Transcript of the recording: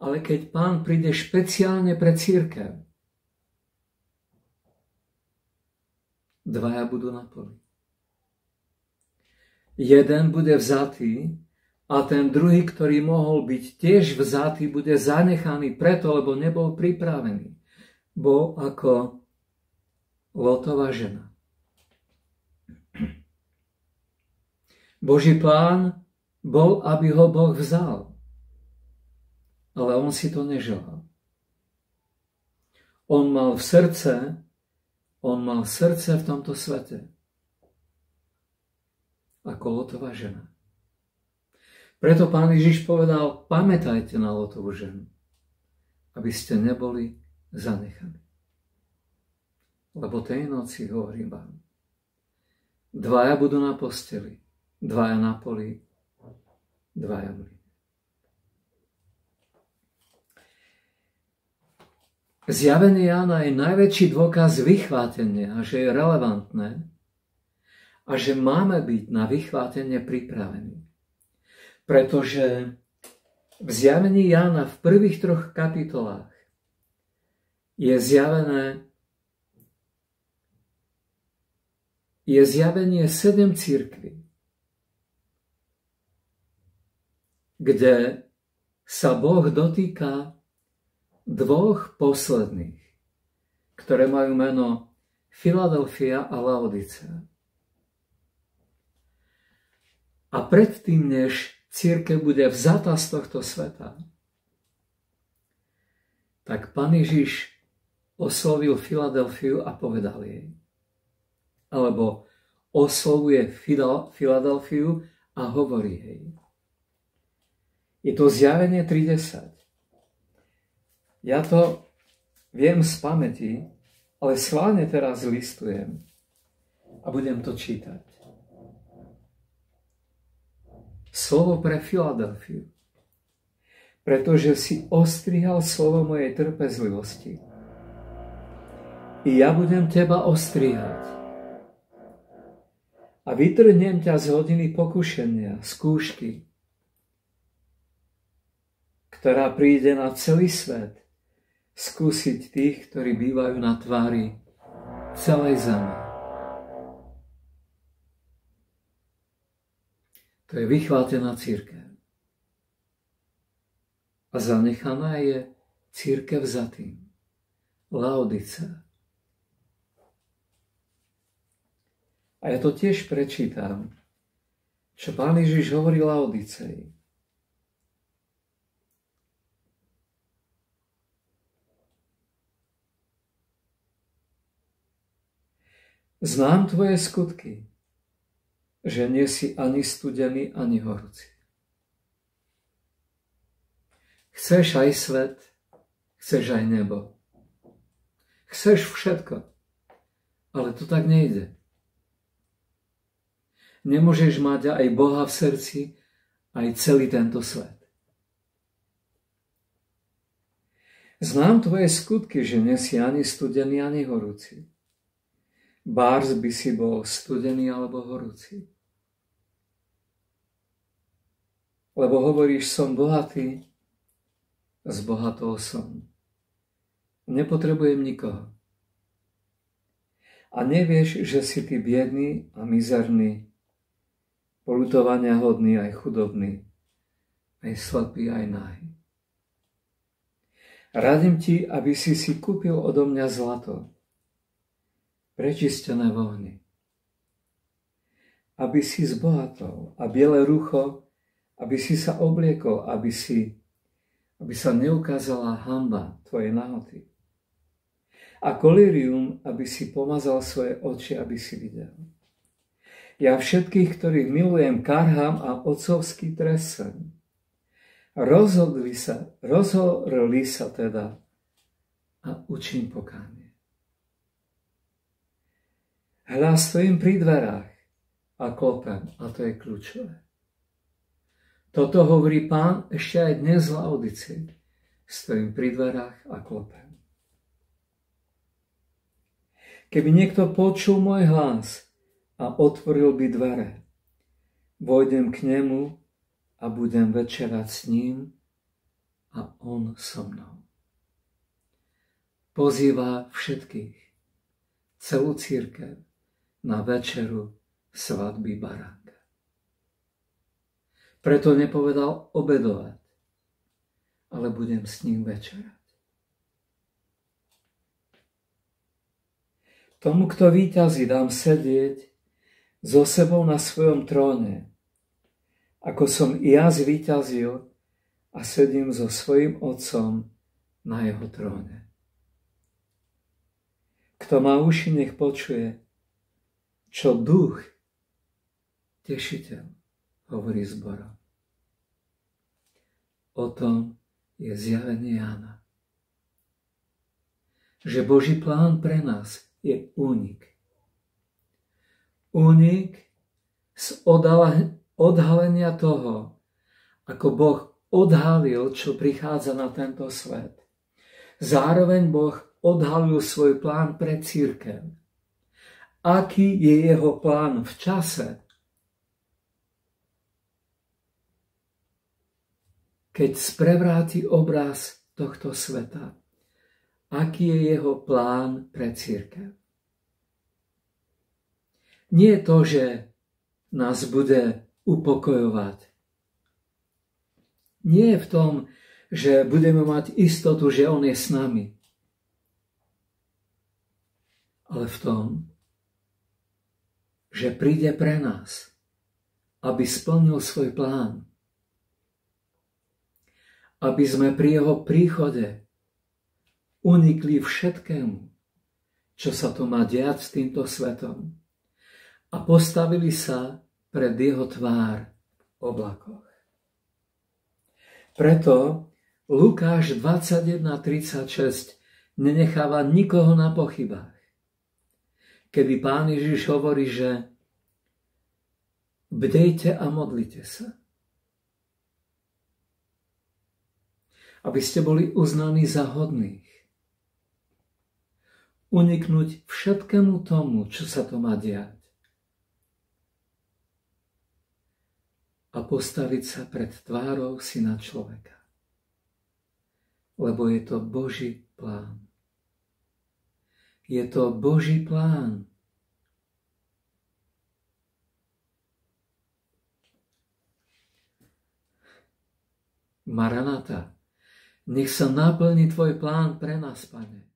ale keď pán príde špeciálne pre církev, dvaja budú na poli. Jeden bude vzatý a ten druhý, ktorý mohol byť tiež vzatý, bude zanechaný preto, lebo nebol pripravený. Bol ako Lotová žena. Boží plán bol, aby ho Boh vzal. Ale on si to neželal. On mal v srdce, on mal srdce v tomto svete. Ako Lotová žena. Preto pán Ježiš povedal, pamätajte na Lotovú ženu, aby ste neboli zanechaní. Lebo tej noci hovorím vám, dvaja budú na posteli, dvaja na poli, dvaja boli. Zjavenie Jána je najväčší dôkaz vychvátenia, že je relevantné a že máme byť na vychvátenie pripravení. Pretože v zjavení Jána v prvých troch kapitolách je zjavené je zjavenie sedem církví. kde sa Boh dotýka dvoch posledných, ktoré majú meno Filadelfia a Laodicea. A predtým, než církev bude vzatá z tohto sveta, tak Pán Ježiš oslovil Filadelfiu a povedal jej. Alebo oslovuje Filadelfiu a hovorí jej. Je to zjavenie 30. Ja to viem z pamäti, ale schválne teraz listujem a budem to čítať. Slovo pre Filadelfiu. Pretože si ostrihal slovo mojej trpezlivosti. I ja budem teba ostrihať. A vytrhnem ťa z hodiny pokušenia, skúšky, ktorá príde na celý svet skúsiť tých, ktorí bývajú na tvári celej zemi. To je vychvátená církev. A zanechaná je církev za tým. Laodice. A ja to tiež prečítam, čo pán Ježiš hovorí Laodicei. Znám tvoje skutky, že nie si ani studený, ani horúci. Chceš aj svet, chceš aj nebo. Chceš všetko, ale to tak nejde. Nemôžeš mať aj Boha v srdci, aj celý tento svet. Znám tvoje skutky, že nie si ani studený, ani horúci. Bárs by si bol studený alebo horúci. Lebo hovoríš, som bohatý, zbohatol som. Nepotrebujem nikoho. A nevieš, že si ty biedný a mizerný, polutovania hodný aj chudobný, aj slepý, aj nahý. Radím ti, aby si si kúpil odo mňa zlato, prečistené vohny. Aby si zbohatol a biele rucho, aby si sa obliekol, aby, si, aby sa neukázala hamba tvojej nahoty. A kolírium, aby si pomazal svoje oči, aby si videl. Ja všetkých, ktorých milujem, karhám a otcovský tresem. Rozhodli sa, rozhodli sa teda a učím pokánie. Hľa stojím pri dverách a klopem a to je kľúčové. Toto hovorí pán ešte aj dnes v Laodici. Stojím pri dverách a klopem. Keby niekto počul môj hlas a otvoril by dvere, vojdem k nemu a budem večerať s ním a on so mnou. Pozýva všetkých, celú církev, na večeru svadby baránka. Preto nepovedal obedovať, ale budem s ním večerať. Tomu, kto víťazí, dám sedieť so sebou na svojom tróne, ako som i ja zvíťazil a sedím so svojim otcom na jeho tróne. Kto má uši, nech počuje, čo duch, tešiteľ, hovorí zborom. O tom je zjavenie Jána. Že Boží plán pre nás je únik. Únik z odhalenia toho, ako Boh odhalil, čo prichádza na tento svet. Zároveň Boh odhalil svoj plán pre církev. Aký je jeho plán v čase, keď sprevráti obraz tohto sveta? Aký je jeho plán pre církev? Nie to, že nás bude upokojovať, nie je v tom, že budeme mať istotu, že On je s nami. Ale v tom, že príde pre nás, aby splnil svoj plán. Aby sme pri Jeho príchode unikli všetkému, čo sa to má diať s týmto svetom a postavili sa pred Jeho tvár v oblakoch. Preto Lukáš 21.36 nenecháva nikoho na pochybách. Kedy pán Ježiš hovorí, že bdejte a modlite sa. Aby ste boli uznaní za hodných. Uniknúť všetkému tomu, čo sa to má diať. a postaviť sa pred tvárou syna človeka. Lebo je to Boží plán. Je to Boží plán. Maranata, nech sa naplní Tvoj plán pre nás, Pane.